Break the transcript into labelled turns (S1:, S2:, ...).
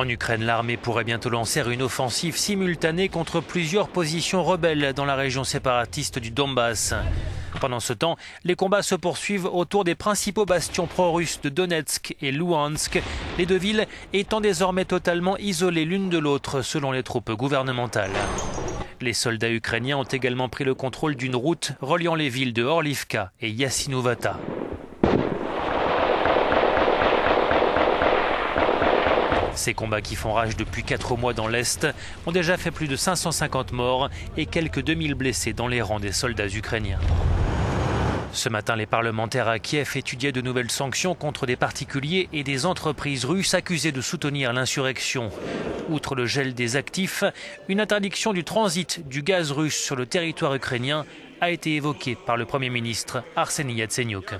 S1: En Ukraine, l'armée pourrait bientôt lancer une offensive simultanée contre plusieurs positions rebelles dans la région séparatiste du Donbass. Pendant ce temps, les combats se poursuivent autour des principaux bastions pro-russes de Donetsk et Luhansk, les deux villes étant désormais totalement isolées l'une de l'autre selon les troupes gouvernementales. Les soldats ukrainiens ont également pris le contrôle d'une route reliant les villes de Orlivka et Yassinovata. Ces combats qui font rage depuis 4 mois dans l'Est ont déjà fait plus de 550 morts et quelques 2000 blessés dans les rangs des soldats ukrainiens. Ce matin, les parlementaires à Kiev étudiaient de nouvelles sanctions contre des particuliers et des entreprises russes accusées de soutenir l'insurrection. Outre le gel des actifs, une interdiction du transit du gaz russe sur le territoire ukrainien a été évoquée par le Premier ministre Arseny Yatsenyuk.